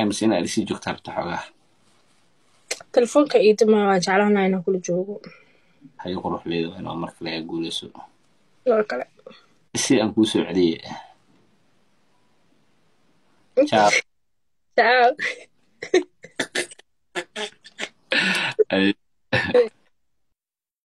waxay mase in aad isii joogta rabta xoogaha telefoonka iidama waa jeclaanaa inaan kula joogo. Hayo quruxleeda waa inaa mar kale aa guulayso waa kale. Isii aan kuu soo celiye ciao